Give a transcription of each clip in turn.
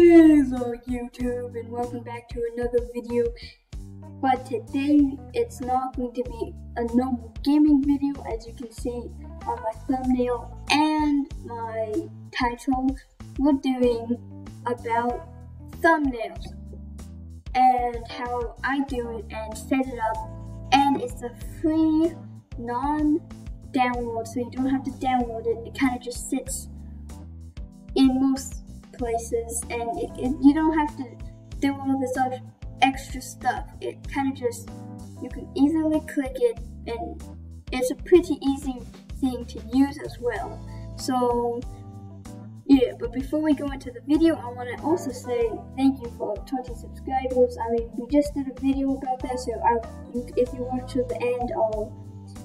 Hello YouTube and welcome back to another video. But today it's not going to be a normal gaming video as you can see on my thumbnail and my title. We're doing about thumbnails and how I do it and set it up and it's a free non-download so you don't have to download it. It kind of just sits in most places and it, it, you don't have to do all this extra stuff. It kind of just, you can easily click it and it's a pretty easy thing to use as well. So yeah, but before we go into the video, I want to also say thank you for 20 subscribers. I mean, we just did a video about that, so I, if you watch to the end, I'll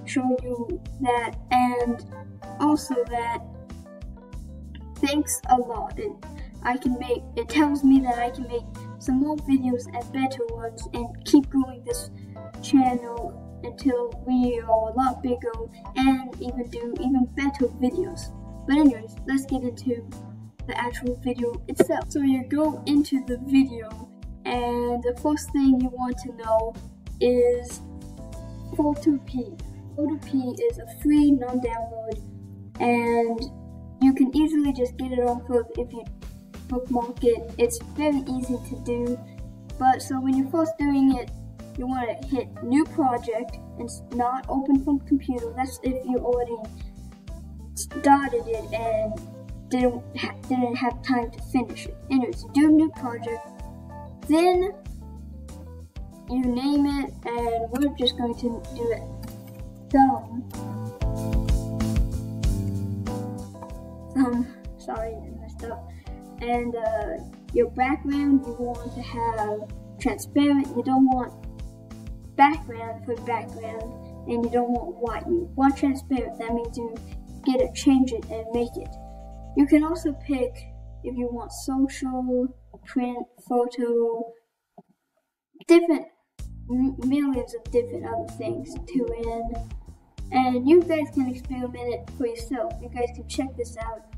show you that, and also that thanks a lot. It, I can make, it tells me that I can make some more videos and better ones and keep growing this channel until we are a lot bigger and even do even better videos. But anyways, let's get into the actual video itself. So you go into the video and the first thing you want to know is Photopea. Photopea is a free non-download and you can easily just get it off of if you bookmark it. It's very easy to do. But so when you're first doing it, you want to hit new project and not open from computer. That's if you already started it and didn't ha didn't have time to finish it. Anyways, do new project, then you name it, and we're just going to do it thumb. Thumb. Sorry, I messed up. And uh, your background, you want to have transparent. You don't want background for background, and you don't want white. You want transparent. That means you get it, change it, and make it. You can also pick if you want social, print, photo, different, millions of different other things to in. And you guys can experiment it for yourself. You guys can check this out.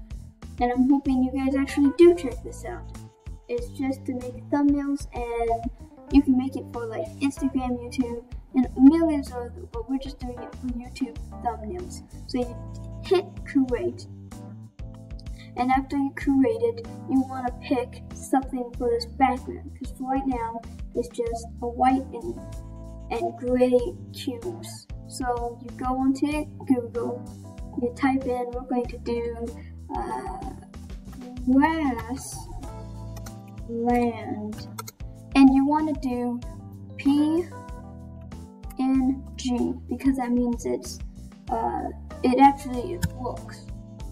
And I'm hoping you guys actually do check this out. It's just to make thumbnails and you can make it for like Instagram, YouTube, and millions of other, but we're just doing it for YouTube thumbnails. So you hit create and after you create it you want to pick something for this background because for right now it's just a white and, and gray cubes so you go onto Google you type in we're going to do uh, grass land and you want to do PNG because that means it's uh, it actually works.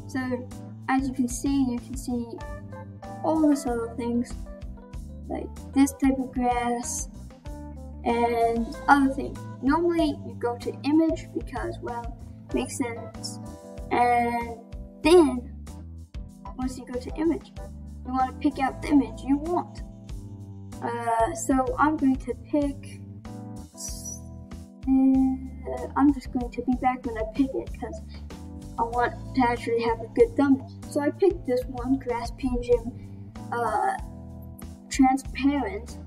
So as you can see, you can see all this other things, like this type of grass and other things. Normally you go to image because, well, makes sense. And then, once you go to image, you want to pick out the image you want. Uh, so I'm going to pick uh, I'm just going to be back when I pick it because I want to actually have a good thumbnail. So I picked this one grass PNG uh, transparent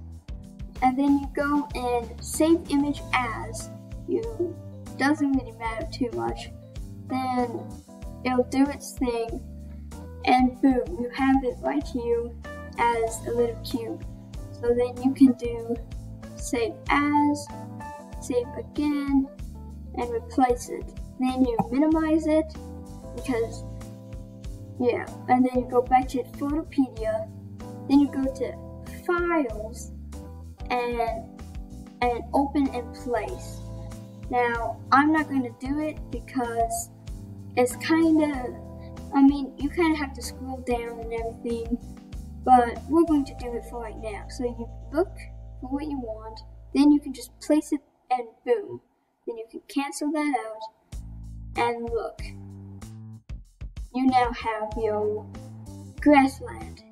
and then you go and save image as you doesn't really matter too much then it'll do its thing and boom you have it right here as a little cube so then you can do save as save again, and replace it. Then you minimize it, because, yeah, and then you go back to Photopedia, then you go to Files, and, and Open in Place. Now, I'm not going to do it because it's kind of, I mean, you kind of have to scroll down and everything, but we're going to do it for right now. So you look for what you want, then you can just place it and boom. Then you can cancel that out and look. You now have your grassland.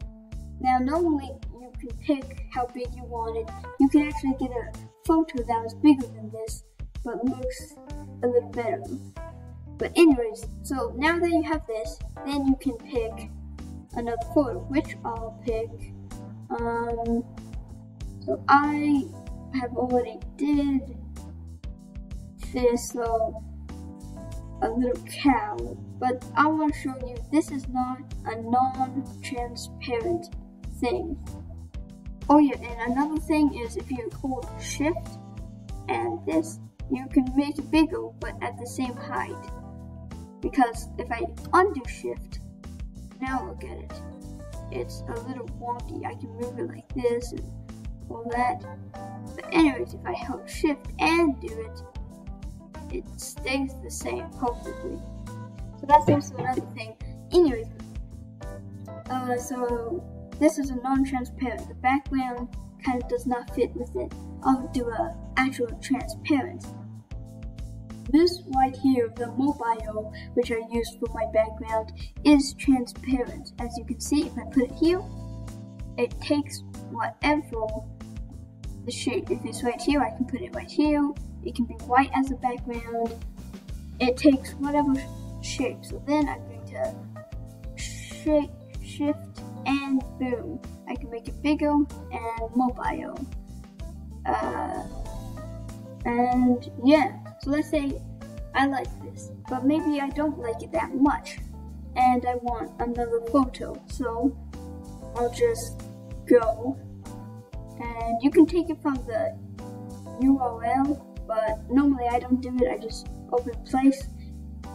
Now normally you can pick how big you want it. You can actually get a photo that was bigger than this, but looks a little better. But anyways, so now that you have this, then you can pick another photo, which I'll pick Um, so I have already did this, so a little cow, but I want to show you this is not a non-transparent thing. Oh yeah, and another thing is if you hold shift and this, you can make it bigger but at the same height. Because if I undo shift, now look at it. It's a little wonky. I can move it like this and all that. But anyways, if I hold shift and do it, it stays the same perfectly. So that's also another thing. Anyways, uh, so this is a non-transparent. The background kind of does not fit with it. I'll do a actual transparent. This right here, the mobile, which I used for my background, is transparent. As you can see, if I put it here, it takes whatever the shape. If it's right here, I can put it right here. It can be white as a background. It takes whatever shape. So then I'm going to shape, shift and boom. I can make it bigger and mobile. Uh, and yeah, so let's say I like this, but maybe I don't like it that much and I want another photo. So I'll just go and you can take it from the URL, but normally I don't do it, I just open place.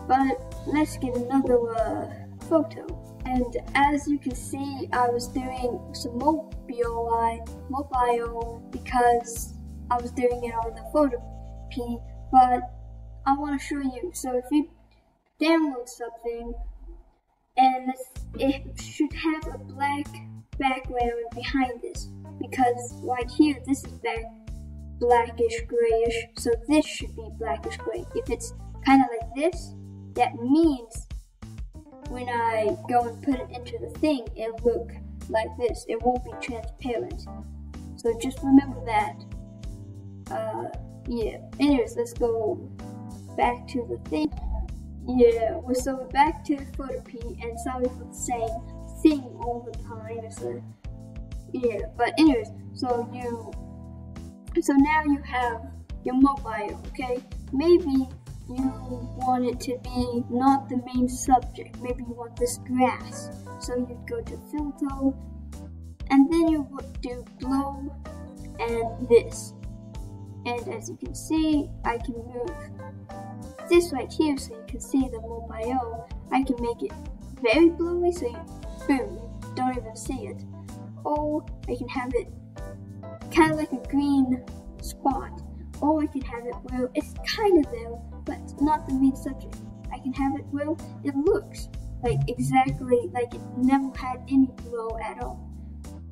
But let's get another uh, photo. And as you can see, I was doing some mobile, mobile because I was doing it on the photo P, but I want to show you. So if you download something, and it should have a black background behind this, because right here, this is back blackish grayish, so this should be blackish gray. If it's kind of like this, that means when I go and put it into the thing, it'll look like this. It won't be transparent. So just remember that. Uh, yeah. Anyways, let's go back to the thing. Yeah, we're so back to the photo P, and sorry for the same thing all the time. A, yeah, but anyways, so you, so now you have your mobile, okay? Maybe you want it to be not the main subject. Maybe you want this grass. So you'd go to filter, and then you would do glow and this. And as you can see, I can move this right here so you can see the mobile. I can make it very blowy so you, boom, you don't even see it. Or I can have it kind of like a green spot. Or I can have it where it's kind of there, but not the main subject. I can have it where it looks like exactly like it never had any glow at all.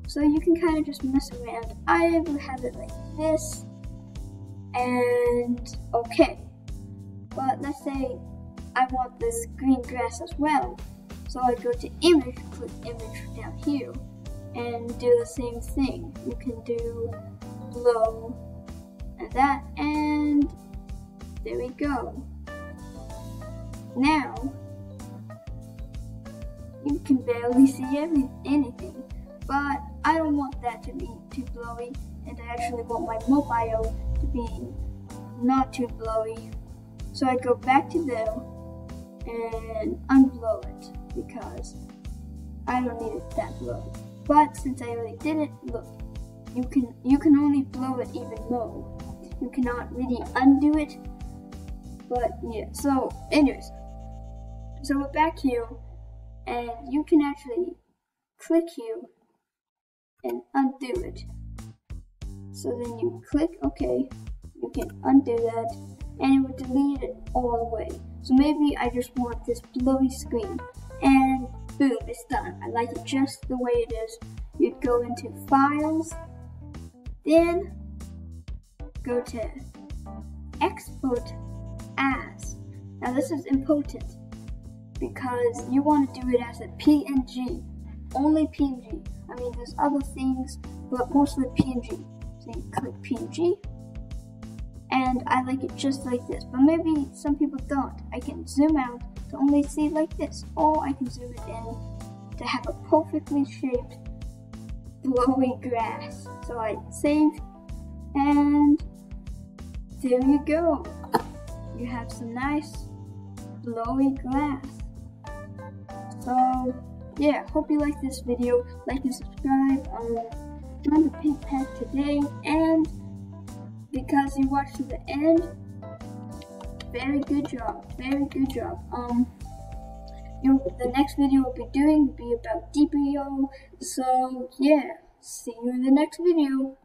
So you can kind of just mess around. I will have it like this, and okay. But let's say I want this green grass as well. So I go to image, click image down here, and do the same thing. You can do glow and that, and there we go. Now, you can barely see every, anything, but I don't want that to be too blowy, and I actually want my mobile to be not too blowy. So I go back to there and unblow it because I don't need it that blowy. But since I already did it, look, you can you can only blow it even more. You cannot really undo it but yeah, so anyways, so we're back here, and you can actually click here and undo it. So then you click OK, you can undo that, and it will delete it all the way. So maybe I just want this blowy screen, and boom, it's done. I like it just the way it is. You'd go into Files, then go to Export as. Now this is important because you want to do it as a PNG, only PNG. I mean, there's other things, but mostly PNG. You click PNG, and I like it just like this. But maybe some people don't. I can zoom out to only see like this, or I can zoom it in to have a perfectly shaped blowy grass. So I save and there you go. You have some nice blowy grass. So yeah, hope you like this video. Like and subscribe. Um, join the Pig Pack today and because you watched to the end, very good job. Very good job. Um you the next video we'll be doing will be about DPO. So yeah, see you in the next video.